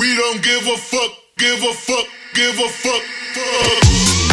We don't give a fuck, give a fuck, give a fuck, fuck.